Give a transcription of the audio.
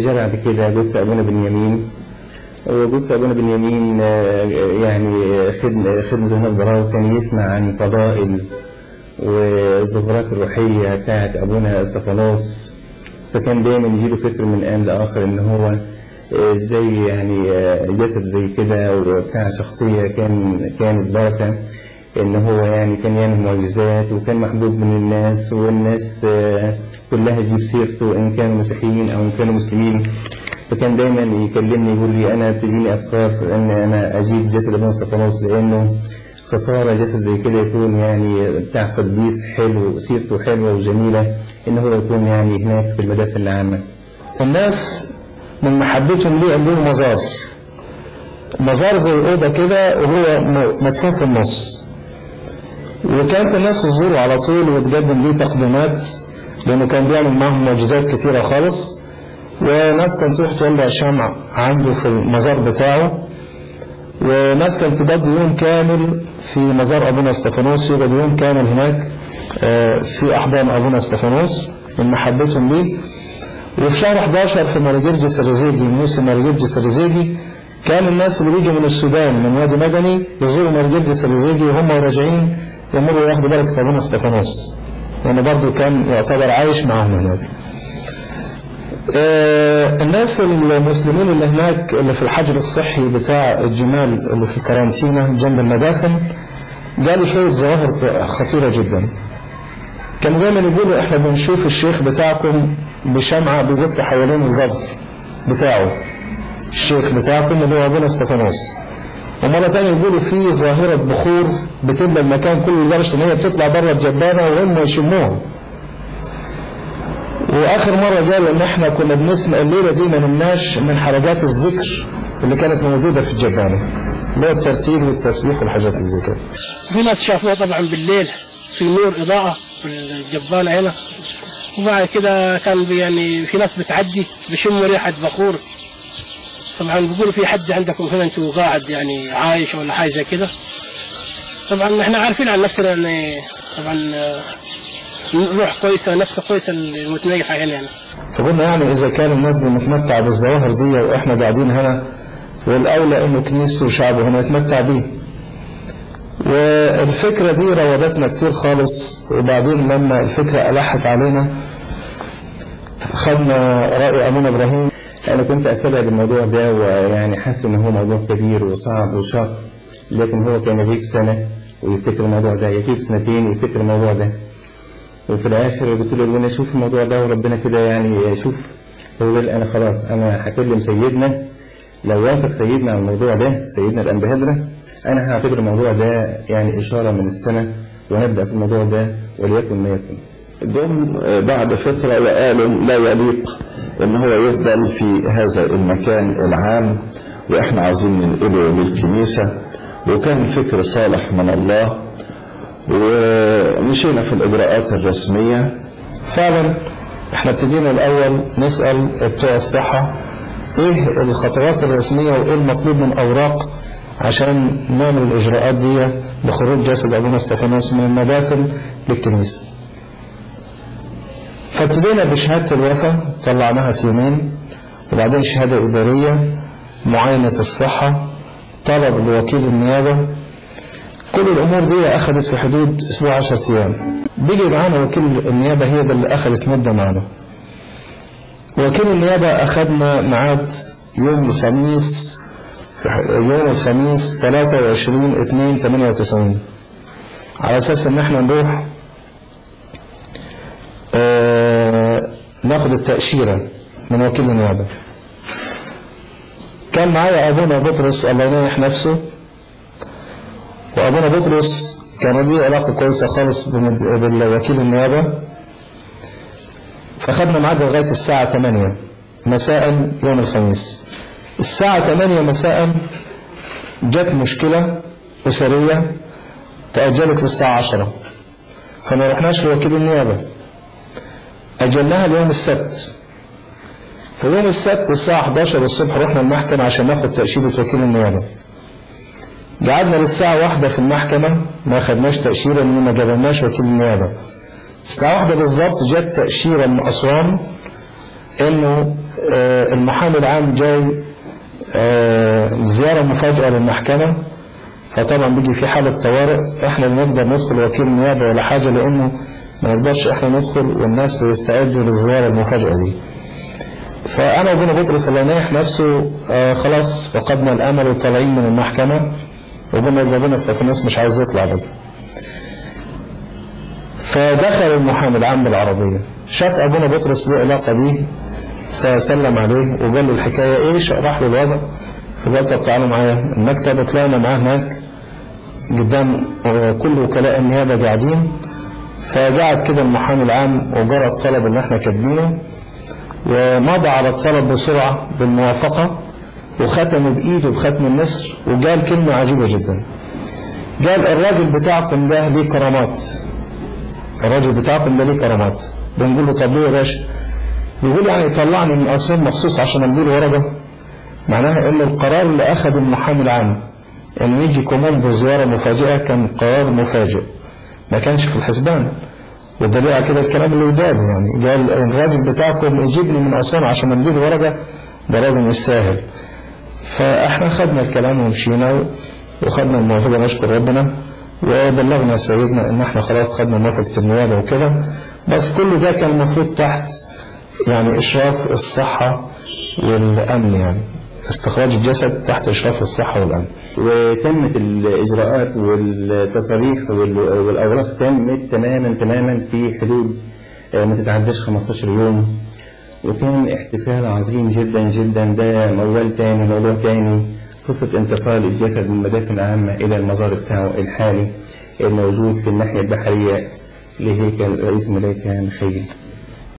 جاء بعد كده قدس أبونا بنيامين. وقدس أبونا بنيامين آه، يعني خدمة خدمة هنا البراء كان يسمع عن فضائل والظهورات الروحية بتاعت أبونا استفانوس فكان دايما يجيله فكر من آن لآخر إن هو آه، زي يعني آه، جسد زي كده وبتاع شخصية كان كانت بركة إن هو يعني كان يعمل معجزات وكان محبوب من الناس والناس آه، كلها تجيب سيرته إن كانوا مسيحيين أو إن كانوا مسلمين. فكان دايما يكلمني يقول لي أنا بتجيني أفكار إن أنا أجيب جسد ابن استفانوس لأنه خسارة جسد زي كده يكون يعني بتاع قديس حلو سيرته حلوة وجميلة إن هو يكون يعني هناك في المدافن العامة. الناس من محبتهم ليه عندهم مزار؟ مزار زي أوضة كده وهو مدفون في النص. وكانت الناس تزوره على طول وتقدم ليه تقديمات لأنه كان بيعمل معهم معجزات كتيرة خالص. وناس كانت تروح تولع شمع عنده في المزار بتاعه وناس كانت تقضي يوم كامل في مزار أبونا استفانوس يقعد يوم كامل هناك آه، في أحضان أبونا استفانوس من محبتهم ليه. وفي شهر 11 في مارجرجس الرزيجي موسم مارجرجس الرزيجي كان الناس اللي بيجوا من السودان من وادي مدني يزوروا مارجرجس الرزيجي وهم راجعين يمروا ياخدوا بركة أبونا استفانوس لأنه برضه كان يعتبر عايش معاهم هناك. آه، الناس المسلمين اللي هناك اللي في الحجر الصحي بتاع الجمال اللي في الكارانتينا جنب المدافن قالوا شوية ظواهر خطيرة جدا. كانوا دايما يقولوا إحنا بنشوف الشيخ بتاعكم بشمعة بيلف حوالين القبر بتاعه. الشيخ بتاعكم اللي هو أبونا استفانوس ومرة تانية يقولوا في ظاهرة بخور بتملى المكان كله لدرجة إن هي بتطلع بره الجبانة وهم يشموها. وآخر مرة قالوا إن إحنا كنا بنسمع الليلة دي ما نمناش من حلقات الذكر اللي كانت موجودة في الجبانة اللي هو الترتيب والتسبيح والحاجات اللي زي كده. في ناس شافوها طبعا بالليل في نور إضاءة في الجبانة هنا. وبعد كده كان يعني في ناس بتعدي بيشموا ريحة بخور. طبعا بيقولوا في حد عندكم هنا أنتوا قاعد يعني عايش ولا حاجة زي كده؟ طبعا إحنا عارفين عن نفسنا إن طبعا آه، روح كويسة نفس كويسة المتنيحة هنا يعني. فقلنا يعني إذا كان الناس بنتمتع بالظواهر دي وإحنا قاعدين هنا والأولى إنه كنيسته وشعبه هنا يتمتع بيه. والفكرة دي راودتنا كتير خالص وبعدين لما الفكرة ألحت علينا خدنا رأي أبونا إبراهيم. أنا كنت أستبعد الموضوع ده ويعني حاسس إن هو موضوع كبير وصعب وشاق لكن هو كان يغيب سنة ويفتكر الموضوع ده يغيب سنتين ويفتكر الموضوع ده. وفي الآخر قلت له أنا شوف الموضوع ده وربنا كده يعني شوف هو أنا خلاص أنا هكلم سيدنا لو وافق سيدنا على الموضوع ده سيدنا الأنبهدرة أنا هعتبر الموضوع ده يعني إشارة من السنة ونبدأ في الموضوع ده وليكن ما يكن جم بعد فترة وقالوا لا يليق إن هو يفضل في هذا المكان العام وإحنا عاوزين ننقله للكنيسة وكان فكر صالح من الله ومشينا في الإجراءات الرسمية. فعلا إحنا ابتدينا الأول نسأل بتوع الصحة إيه الخطوات الرسمية وإيه المطلوب من أوراق عشان نعمل الإجراءات دي لخروج جسد أبونا استفانوس من المدافن للكنيسة؟ فابتدينا بشهادة الوفاة طلعناها في يومين وبعدين شهادة إدارية معاينة الصحة طلب لوكيل النيابة. كل الأمور دي أخذت في حدود أسبوع عشرة أيام. بيجي معانا وكيل النيابة هي ده اللي أخذت مدة معانا. وكيل النيابة أخذنا ميعاد يوم الخميس يوم الخميس 23 2 98 على أساس إن إحنا نروح ناخد التأشيرة من وكيل النيابة كان معايا أبونا بطرس الله ينيح نفسه. وأبونا بطرس كان ليه علاقة كويسة خالص بالوكيل النيابة فخدنا ميعاد لغاية الساعة 8 مساء يوم الخميس. الساعة 8 مساء جت مشكلة أسرية تأجلت للساعة 10 فما رحناش لوكيل النيابة أجلناها ليوم السبت. في يوم السبت الساعة 11 الصبح رحنا المحكمة عشان ناخد تأشيرة وكيل النيابة. قعدنا للساعة واحدة في المحكمة ما خدناش تأشيرة لأن ما جابلناش وكيل النيابة. الساعة واحدة بالظبط جت تأشيرة من أسوان إنه آه، المحامي العام جاي آه، زيارة مفاجئة للمحكمة. فطبعا بيجي في حالة طوارئ. إحنا لا نقدر ندخل وكيل نيابة ولا حاجة لأنه ما نقدرش إحنا ندخل والناس بيستعدوا للزيارة المفاجئة دي. فأنا وابونا بطرس اللي نايح نفسه آه خلاص فقدنا الأمل وطالعين من المحكمة وقلنا لابونا استفانوس مش عايز يطلع بقى فدخل المحامي العام بالعربية. شاف ابونا بطرس له علاقة بيه فسلم عليه وقال له الحكاية إيه؟ شرح له الوضع. فقال طب تعالوا معايا المكتب طلعنا معاه هناك. قدام آه، كل وكلاء النيابة قاعدين. فقعد كده المحامي العام وجرى الطلب اللي إحنا كاتبينه ومضى على الطلب بسرعة بالموافقة وختمه بإيده بختم النسر وقال كلمة عجيبة جدا. قال الراجل بتاعكم ده ليه كرامات؟ الراجل بتاعكم ده ليه كرامات؟ بنقول له طب ليه يا باشا؟ بيقول يعني طلعني من أسوان مخصوص عشان أمديله ورقة. معناها إن القرار اللي اخذ المحامي العام إن يجي كومون بزيارة مفاجئة كان قرار مفاجئ. ما كانش في الحسبان. والدليل على كده الكلام اللي قدامه يعني قال الراجل بتاعكم يجيبني من أسوان عشان أمديله ورقة ده لازم يستاهل. فاحنا خدنا الكلام ومشينا وخدنا الموافقة نشكر ربنا وبلغنا سيدنا إن إحنا خلاص خدنا موافقة النيابة وكده. بس كل ده كان المفروض تحت يعني إشراف الصحة والأمن يعني استخراج الجسد تحت إشراف الصحة والأمن. وتمت الإجراءات والتصاريح وال- والأوراق تمت تماما تماما في حدود آه، ما تتعداش 15 يوم. وكان احتفال عظيم جدا جدا ده موال تاني موضوع تاني قصة انتقال الجسد من المدافن العامة إلى المزار بتاعه الحالي الموجود في الناحية البحرية لهيكل رئيس ملاك خيل